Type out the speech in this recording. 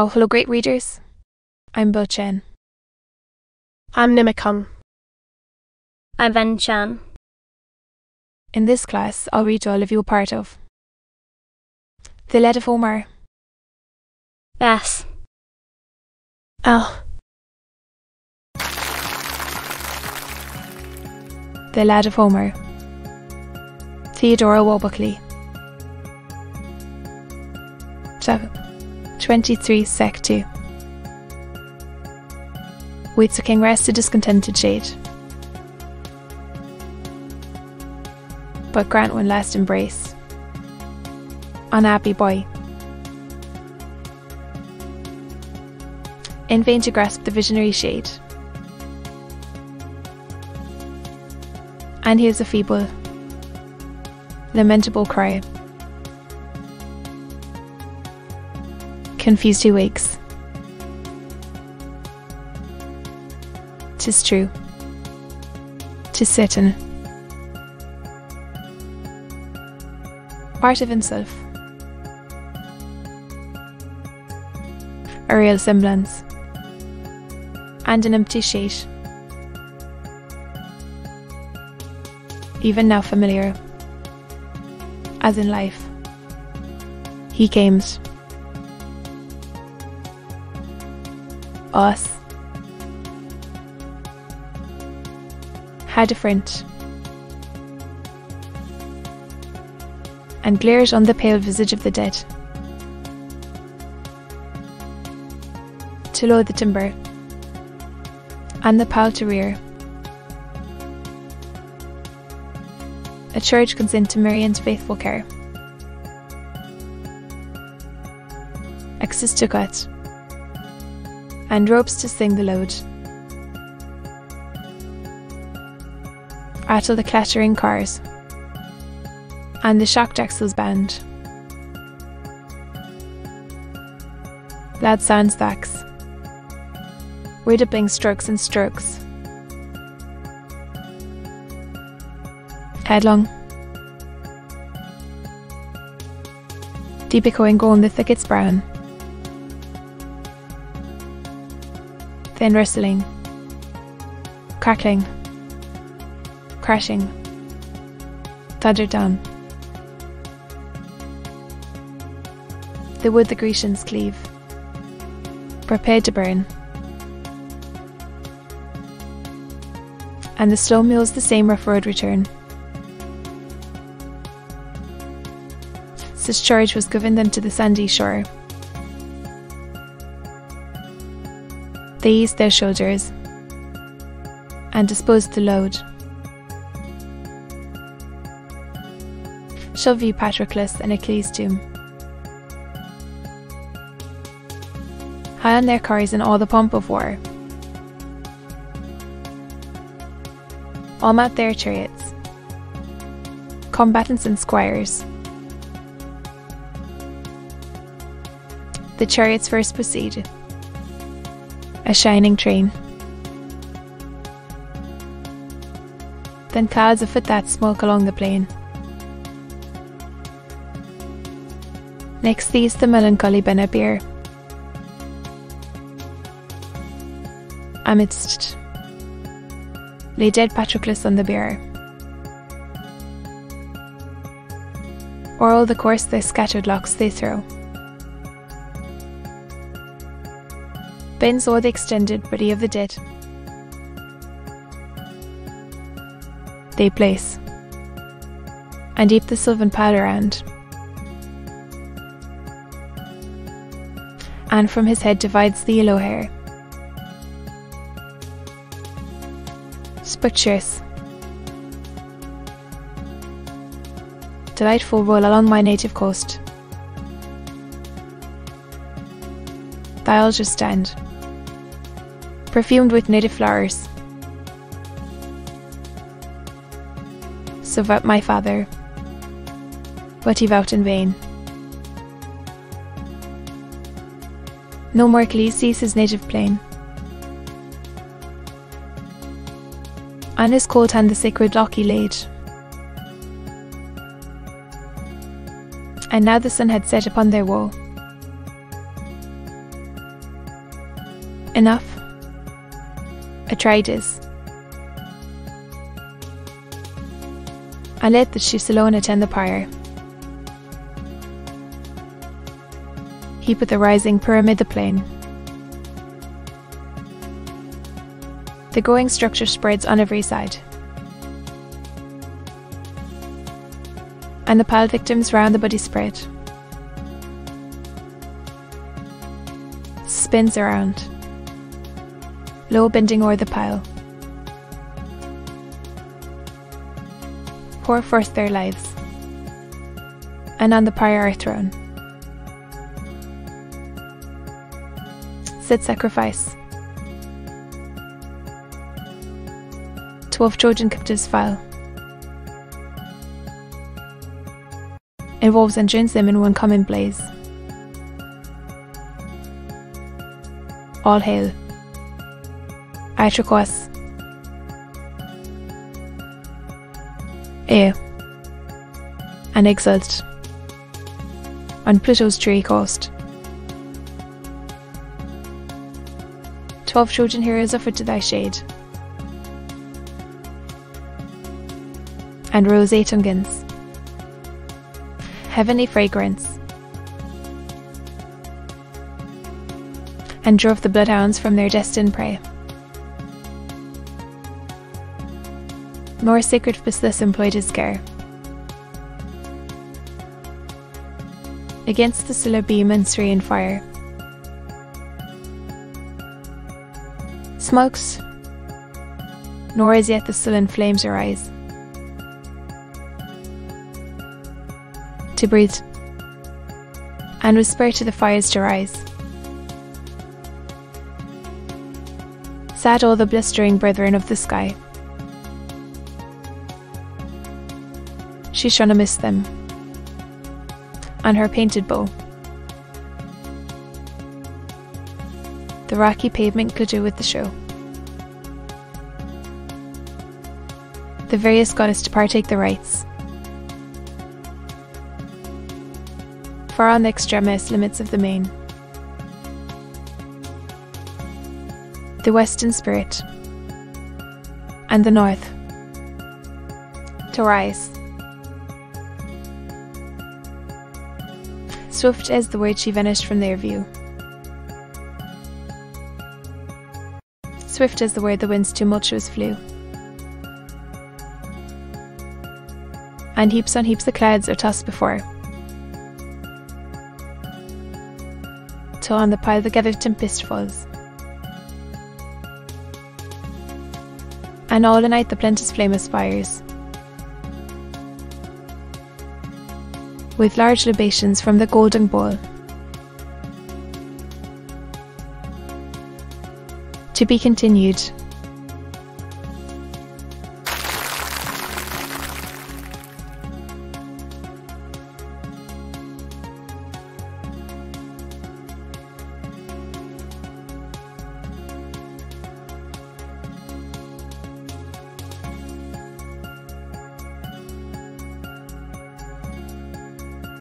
Oh, hello, great readers. I'm Bo Chen. I'm Nimikung. I'm Ven Chan. In this class, I'll read all of you a part of The Iliad of Homer. Oh. Ah. The Iliad of Homer. Theodore Alois Buckley. Chapter 23 Sec 2. Waits the king rest a discontented shade. But grant one last embrace. Unhappy boy. In vain to grasp the visionary shade. And hears a feeble, lamentable cry. Confused he wakes. Tis true. Tis certain. Part of himself. A real semblance. And an empty sheet. Even now familiar. As in life. He comes. Us. How different. And glares on the pale visage of the dead. To load the timber. And the rear. A church consent into Merion's faithful care. Axes to cut. And ropes to sing the load. rattle the clattering cars, and the shocked axles band. Loud sound stacks, redoubling strokes and strokes. Headlong. Deep echoing go in the thickets brown. Then rustling, crackling crashing. Down. The wood the Grecians cleave, prepared to burn. And the slow mules the same rough road return. Such charge was given them to the sandy shore. They eased their shoulders and disposed the load. shall view Patroclus and Achilles' tomb. High on their cars in all the pomp of war. All mount their chariots, combatants and squires. The chariots first proceed, a shining train. Then clouds of that smoke along the plain. Next these the melancholy Benabir. Amidst lay dead Patroclus on the bier. O'er all the course their scattered locks they throw. Bends o'er the extended body of the dead. They place, and heap the sylvan pile around. and from his head divides the yellow hair. Sperchius. Delightful roll along my native coast. Thou just stand, perfumed with native flowers. So vowed my father, but he vowed in vain. No more sees his native plain. On his cold hand the sacred lock he laid. And now the sun had set upon their woe. Enough. Atreides. I let the she's alone attend the pyre. He put the rising pyramid the plain. The going structure spreads on every side. And the pile victims round the body spread. Spins around low bending o'er the pile. Pour forth their lives, and on the pyre throne. Sit sacrifice. Twelve Trojan captives file. Involves and joins them in one common blaze. All hail. Patroclus. E. And exult on Pluto's dreary coast. Twelve Trojan heroes offered to thy shade, and rose eight ungans. Heavenly fragrance, and drove the bloodhounds from their destined prey. More sacred Physicus employed his care. Against the solar beam and serene fire. Smokes, nor as yet the sullen flames arise. To breathe, and whisper to the fires to rise. Sad all the blistering brethren of the sky. She shone miss them. And her painted bow. The rocky pavement could do with the show. The various goddess to partake the rites. Far on the extremest limits of the main. The western spirit. And the north. To rise. Swift as the word she vanished from their view. Swift as the word the wind's tumultuous flew. And heaps on heaps the clouds are tossed before. Till on the pile the gathered tempest falls. And all the night the plenteous flame aspires. With large libations from the golden bowl. To be continued.